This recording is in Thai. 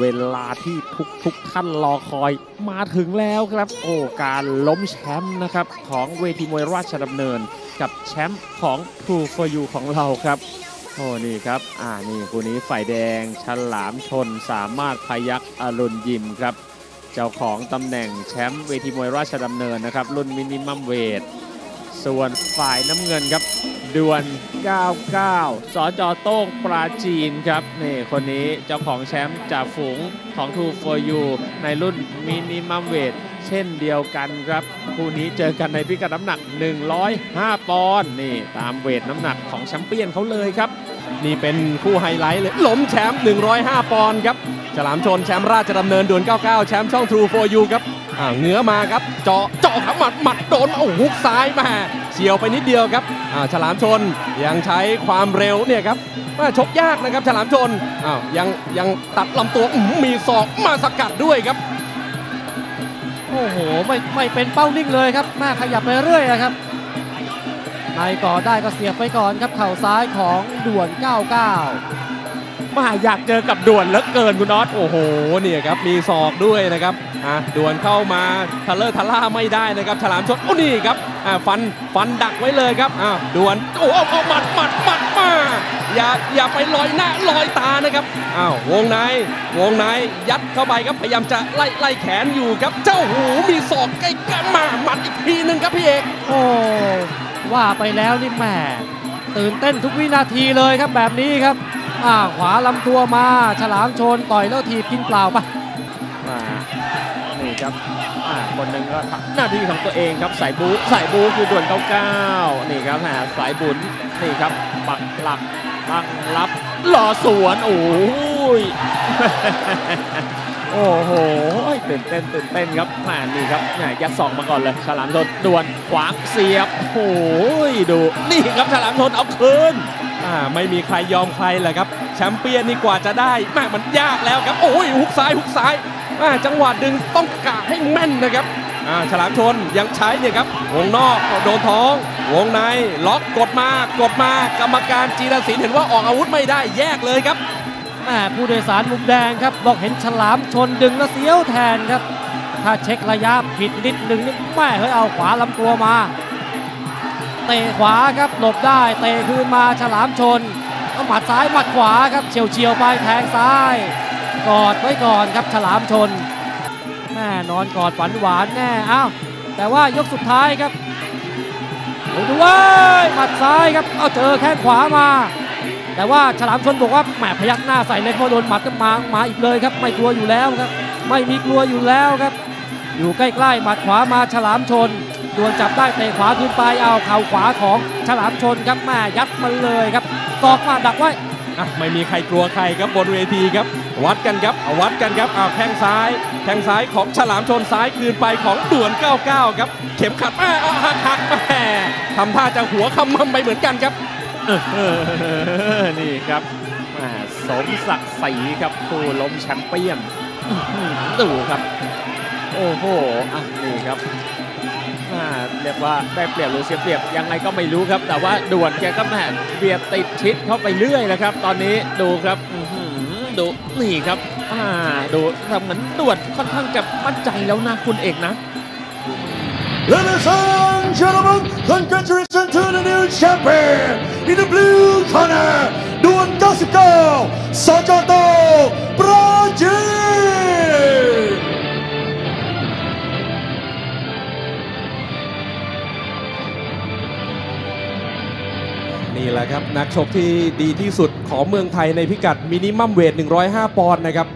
เวลาที่ทุกทุกๆท่านรอคอยมาถึงแล้วครับ โอ้การล้มแชมป์นะครับของเวทีมวยราชดำเนิน กับแชมป์ของ True for You ของเราครับโอ้นี่ครับอ่านี่คู่นี้ฝ่ายแดงฉลามชนสามารถพยักอรุณยิมครับ เจ้าของตำแหน่งแชมป์เวทีมวยราชดำเนินนะครับรุ่นมินิมัมเวทส่วนฝ่ายน้ำเงินครับ ดวน 99 สจโต้งปราจีนครับนี่คนนี้เจ้าของแชมป์จ่าฝูงของ True for You ในรุ่นมินิมัมเวทเช่นเดียวกันครับ คู่นี้เจอกันในพิกัดน้ำหนัก 105 ปอนด์นี่ตาม weight น้ำหนักของแชมเปี้ยนเขาเลยครับ นี่เป็นคู่ไฮไลท์เลยล้มแชมป์105 ปอนด์ครับฉลามชลแชมป์ราชดำเนินด่วน99 แชมป์ช่อง True for You ครับอ่าเหงือมาครับเจาะเจาะขาหมัดหมัดโดนโอ้โหฮุกซ้ายมา เฉียวไปนิดเดียวครับอ่าฉลามชลยังใช้ความเร็วเนี่ยครับอ่าชกยากนะครับฉลามชนอ้าวยังยังตัดลำตัวมีศอกมาสกัดด้วยครับ โอ้โหไม่ไม่เป็นเป้านิ่งเลยครับแม่ขยับไปเรื่อยอะครับในก่อได้ก็เสียบไปก่อนครับเข่าซ้ายของด่วน 99 มาอยากเจอกับด่วนเหลือเกินคุณน็อตโอ้โหเนี่ยครับมีศอกด้วยนะครับอะด่วนเข้ามาทะเลอร์ทะล่าไม่ได้นะครับฉลามชนโอ้นี่ครับอะฟันฟันดักไว้เลยครับอ้าวด่วนโอ้เอาเอาหมัดหมัดหมัดมาอย่าอย่าไปลอยหน้าลอยตานะครับอ้าววงในวงในยัดเข้าไปครับพยายามจะไล่ไล่แขนอยู่ครับ เจ้าหูมีศอกใกล้ๆมาหมัดอีกทีหนึ่งครับพี่เอกโอ้ว่าไปแล้วนี่แหม่ตื่นเต้นทุกวินาทีเลยครับแบบนี้ครับ อ่าขวาลำตัวมาฉลามชนต่อยแล้วถีบกินเปล่าปะอ่านี่ครับคนหนึ่งก็ทำหน้าที่ของตัวเองครับสายบูสายบูคือด่วน99นี่ครับแหมสายบุญนี่ครับปักหลักตั้งรับรอสวนโอ้ยโอ้โหตื่นเต้นตื่นเต้นครับแหมนี่ครับแหมยัดสองมาก่อนเลยฉลามชนด่วนขวางเสียบโอ้ยดูนี่ครับฉลามชนเอาคืน ไม่มีใครยอมใครแหละครับแชมเปี้ยนนี่กว่าจะได้แม่มันยากแล้วครับโอ้ยฮุกซ้ายฮุกซ้ายาจังหวะดึงต้องกะให้แม่นนะครับฉลามชนยังใช้เนี่ยครับวงนอกโดนท้อง วงในล็อกกดมากดมากรรมการจีรศิลป์เห็นว่าออกอาวุธไม่ได้แยกเลยครับแม่ผู้โดยสารมุมแดงครับบอกเห็นฉลามชนดึงแล้วเสียวแทนครับ ถ้าเช็คระยะผิดนิดนึงนี่แม่เฮ้ยเอาขวาลำตัวมา เตะขวาครับหลบได้เตะคืนมาฉลามชนเอาหมัดซ้ายหมัดขวาครับเฉียวเฉียวไปแทงซ้าย กอดไว้ก่อนครับฉลามชนแม่นอนกอดฝันหวานแน่อ้าวแต่ว่ายกสุดท้ายครับดูดูว้ยหมัดซ้ายครับเอาเจอแข้งขวามา แต่ว่าฉลามชนบอกว่าแหมพยักหน้าใส่เลยเพราโดนหมัดก็มามาอีกเลยครับ ไม่กลัวอยู่แล้วครับ ไม่มีกลัวอยู่แล้วครับ อยู่ใกล้ๆหมัดขวามาฉลามชน ดวลจับได้เตะขวาขึ้นไปเอาเข่าขวาของฉลามชนครับแม่ยัดมันเลยครับตอกมาดักไว้อะไม่มีใครกลัวใครครับบนเวทีครับ วัดกันครับเอาวัดกันครับอ้าวแข้งซ้ายแข้งซ้ายของฉลามชนซ้ายคืนไปของด่วน 99 ครับ เข็มขัดแม่เอาหักหักแม่ทำท่าจะหัวคำมั่มไปเหมือนกันครับเออนี่ครับแหม่สมศักดิ์ศรีครับผู้ล้มแชมเปี้ยนอื้อหือดูครับ โอ้โหอะนี่ครับอ่า เรียกว่าได้เปรียบหรือเสียเปรียบยังไงก็ไม่รู้ครับ แต่ว่าด่วนแกก็แหมเบียดติดชิดเข้าไปเรื่อยนะครับ ตอนนี้ดูครับดูนี่ครับอ่าดูทำเหมือนด่วนค่อนข้างจะมั่นใจแล้วนะคุณเอกนะ Ladies and gentlemen, congratulations to the new champion in the blue corner, Duan Gasiko, Sajato Praji. นี่แหละครับ นักชกที่ดีที่สุดของเมืองไทยในพิกัดมินิมัมเวท 105 ปอนด์นะครับ